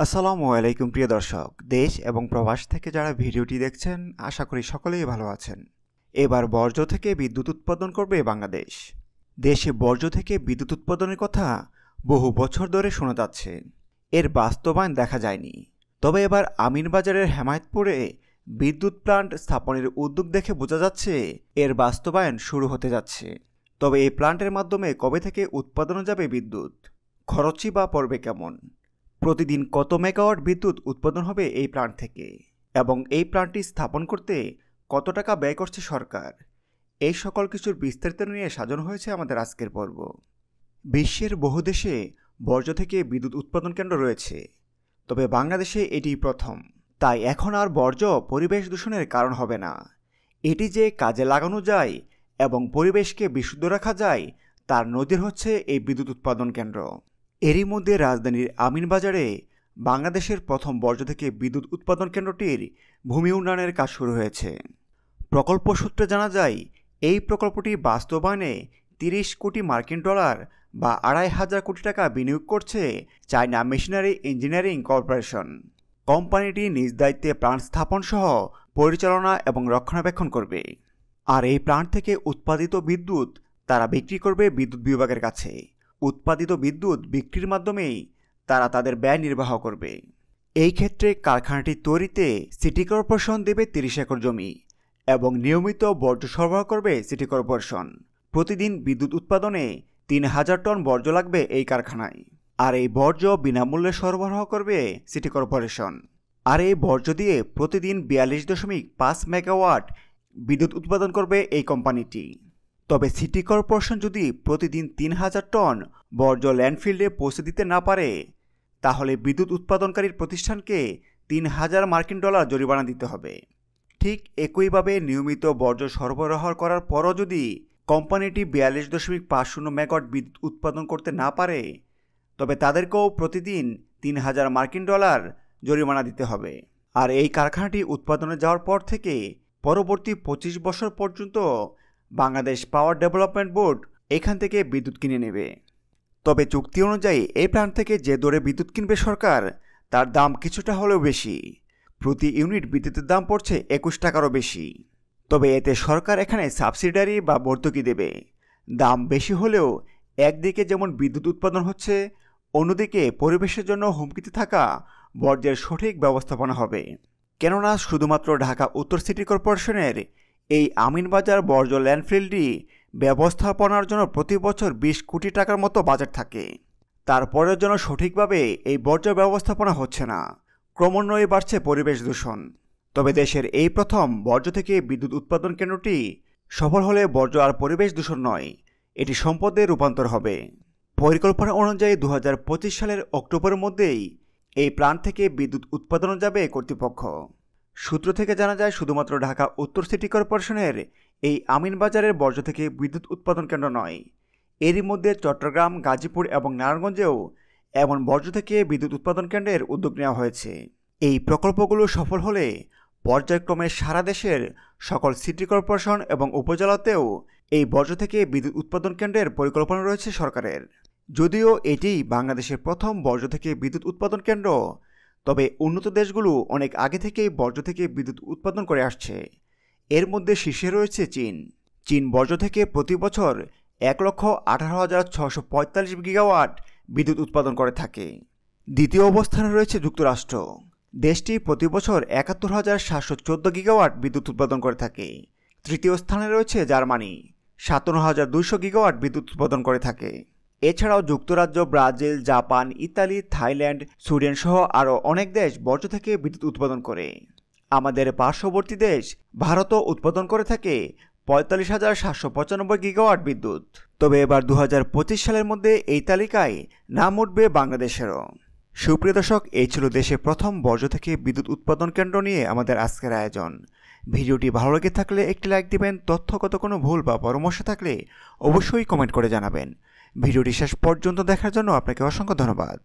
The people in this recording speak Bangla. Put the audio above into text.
আসসালামু আলাইকুম, প্রিয় দর্শক। দেশ এবং প্রবাস থেকে যারা ভিডিওটি দেখছেন, আশা করি সকলেই ভালো আছেন। এবার বর্জ্য থেকে বিদ্যুৎ উৎপাদন করবে বাংলাদেশ। দেশে বর্জ্য থেকে বিদ্যুৎ উৎপাদনের কথা বহু বছর ধরে শোনা যাচ্ছে। এর বাস্তবায়ন দেখা যায়নি। তবে এবার আমিনবাজারের হেমায়তপুরে বিদ্যুৎ প্লান্ট স্থাপনের উদ্যোগ দেখে বোঝা যাচ্ছে, এর বাস্তবায়ন শুরু হতে যাচ্ছে। তবে এই প্লান্টের মাধ্যমে কবে থেকে উৎপাদন যাবে বিদ্যুৎ? খরচই বা পড়বে কেমন? প্রতিদিন কত মেগাওয়াট বিদ্যুৎ উৎপাদন হবে এই প্লান্ট থেকে? এবং এই প্লান্টটি স্থাপন করতে কত টাকা ব্যয় করছে সরকার? এই সকল কিছুর বিস্তারিত নিয়ে সাজানো হয়েছে আমাদের আজকের পর্ব। বিশ্বের বহু দেশে বর্জ্য থেকে বিদ্যুৎ উৎপাদন কেন্দ্র রয়েছে। তবে বাংলাদেশে এটি প্রথম। তাই এখন আর বর্জ্য পরিবেশ দূষণের কারণ হবে না। এটি যে কাজে লাগানো যায় এবং পরিবেশকে বিশুদ্ধ রাখা যায়, তার নদীর হচ্ছে এই বিদ্যুৎ উৎপাদন কেন্দ্র। এরই মধ্যে রাজধানীর আমিনবাজারে বাংলাদেশের প্রথম বর্জ্য থেকে বিদ্যুৎ উৎপাদন কেন্দ্রটির ভূমি উন্নয়নের কাজ শুরু হয়েছে। প্রকল্প সূত্রে জানা যায়, এই প্রকল্পটি বাস্তবায়নে তিরিশ কোটি মার্কিন ডলার বা আড়াই হাজার কোটি টাকা বিনিয়োগ করছে চায়না মেশিনারি ইঞ্জিনিয়ারিং কর্পোরেশন। কোম্পানিটি নিজ দায়িত্বে প্লান্ট স্থাপন সহ পরিচালনা এবং রক্ষণাবেক্ষণ করবে। আর এই প্লান্ট থেকে উৎপাদিত বিদ্যুৎ তারা বিক্রি করবে বিদ্যুৎ বিভাগের কাছে। উৎপাদিত বিদ্যুৎ বিক্রির মাধ্যমেই তারা তাদের ব্যয় নির্বাহ করবে। এই ক্ষেত্রে কারখানাটি তৈরিতে সিটি কর্পোরেশন দেবে তিরিশ একর জমি এবং নিয়মিত বর্জ্য সরবরাহ করবে সিটি কর্পোরেশন। প্রতিদিন বিদ্যুৎ উৎপাদনে তিন হাজার টন বর্জ্য লাগবে এই কারখানায়। আর এই বর্জ্য বিনামূল্যে সরবরাহ করবে সিটি কর্পোরেশন। আর এই বর্জ্য দিয়ে প্রতিদিন বিয়াল্লিশ দশমিক পাঁচ মেগাওয়াট বিদ্যুৎ উৎপাদন করবে এই কোম্পানিটি। তবে সিটি কর্পোরেশন যদি প্রতিদিন তিন হাজার টন বর্জ্য ল্যান্ডফিল্ডে পৌঁছে দিতে না পারে, তাহলে বিদ্যুৎ উৎপাদনকারী প্রতিষ্ঠানকে তিন হাজার মার্কিন ডলার জরিমানা দিতে হবে। ঠিক একইভাবে নিয়মিত বর্জ্য সরবরাহ করার পরও যদি কোম্পানিটি বিয়াল্লিশ দশমিক পাঁচ শূন্য মেগাওয়াট বিদ্যুৎ উৎপাদন করতে না পারে, তবে তাদেরকেও প্রতিদিন তিন হাজার মার্কিন ডলার জরিমানা দিতে হবে। আর এই কারখানাটি উৎপাদনে যাওয়ার পর থেকে পরবর্তী পঁচিশ বছর পর্যন্ত বাংলাদেশ পাওয়ার ডেভেলপমেন্ট বোর্ড এখান থেকে বিদ্যুৎ কিনে নেবে। তবে চুক্তি অনুযায়ী এই প্ল্যান্ট থেকে যে দরে বিদ্যুৎ কিনবে সরকার, তার দাম কিছুটা হলেও বেশি। প্রতি ইউনিট বিদ্যুতের দাম পড়ছে একুশ টাকারও বেশি। তবে এতে সরকার এখানে সাবসিডারি বা ভর্তুকি দেবে। দাম বেশি হলেও একদিকে যেমন বিদ্যুৎ উৎপাদন হচ্ছে, অন্যদিকে পরিবেশের জন্য হুমকিতে থাকা বর্জ্যের সঠিক ব্যবস্থাপনা হবে। কেননা শুধুমাত্র ঢাকা উত্তর সিটি কর্পোরেশনের এই আমিনবাজার বর্জ্য ল্যান্ডফিল্ডটি ব্যবস্থাপনার জন্য প্রতি বছর বিশ কোটি টাকার মতো বাজেট থাকে। তারপরের জন্য সঠিকভাবে এই বর্জ্য ব্যবস্থাপনা হচ্ছে না। ক্রমান্বয়ে বাড়ছে পরিবেশ দূষণ। তবে দেশের এই প্রথম বর্জ্য থেকে বিদ্যুৎ উৎপাদন কেন্দ্রটি সফল হলে বর্জ্য আর পরিবেশ দূষণ নয়, এটি সম্পদে রূপান্তর হবে। পরিকল্পনা অনুযায়ী দু হাজার পঁচিশ সালের অক্টোবরের মধ্যেই এই প্লান্ট থেকে বিদ্যুৎ উৎপাদন যাবে কর্তৃপক্ষ। সূত্র থেকে জানা যায়, শুধুমাত্র ঢাকা উত্তর সিটি কর্পোরেশনের এই আমিনবাজারের বর্জ্য থেকে বিদ্যুৎ উৎপাদন কেন্দ্র নয়। এরই মধ্যে চট্টগ্রাম, গাজীপুর এবং নারায়ণগঞ্জেও এমন বর্জ্য থেকে বিদ্যুৎ উৎপাদন কেন্দ্রের উদ্যোগ নেওয়া হয়েছে। এই প্রকল্পগুলো সফল হলে পর্যায়ক্রমে সারা দেশের সকল সিটি কর্পোরেশন এবং উপজেলাতেও এই বর্জ্য থেকে বিদ্যুৎ উৎপাদন কেন্দ্রের পরিকল্পনা রয়েছে সরকারের। যদিও এটি বাংলাদেশের প্রথম বর্জ্য থেকে বিদ্যুৎ উৎপাদন কেন্দ্র তবে উন্নত দেশগুলো অনেক আগে থেকেই বর্জ্য থেকে বিদ্যুৎ উৎপাদন করে আসছে। এর মধ্যে শীর্ষে রয়েছে চীন। চীন বর্জ্য থেকে প্রতি বছর এক লক্ষ আঠারো হাজার ছশো পঁয়তাল্লিশ গিগাওয়াট বিদ্যুৎ উৎপাদন করে থাকে। দ্বিতীয় অবস্থানে রয়েছে যুক্তরাষ্ট্র। দেশটি প্রতি বছর একাত্তর হাজার সাতশো চোদ্দ গিগাওয়াট বিদ্যুৎ উৎপাদন করে থাকে। তৃতীয় স্থানে রয়েছে জার্মানি। সাতান্ন হাজার দুইশো গিগাওয়াট বিদ্যুৎ উৎপাদন করে থাকে। এছাড়াও যুক্তরাজ্য, Brazil, Japan, Italy, Thailand, Sweden সহ আরও অনেক দেশ বর্জ্য থেকে বিদ্যুৎ উৎপাদন করে। আমাদের পার্শ্ববর্তী দেশ ভারতও উৎপাদন করে থাকে পঁয়তাল্লিশ হাজার সাতশো পঁচানব্বই গিগাওয়াট বিদ্যুৎ। তবে এবার দু হাজার পঁচিশ সালের মধ্যে এই তালিকায় নাম উঠবে বাংলাদেশেরও। সুপ্রিয় দর্শক, এই ছিল দেশে প্রথম বর্জ্য থেকে বিদ্যুৎ উৎপাদন কেন্দ্র নিয়ে আমাদের আজকের আয়োজন। ভিডিওটি ভালো লেগে থাকলে একটি লাইক দিবেন, তথ্যগত কোনো ভুল বা পরামর্শ থাকলে অবশ্যই কমেন্ট করে জানাবেন। ভিডিওটি শেষ পর্যন্ত দেখার জন্য আপনাকে অসংখ্য ধন্যবাদ।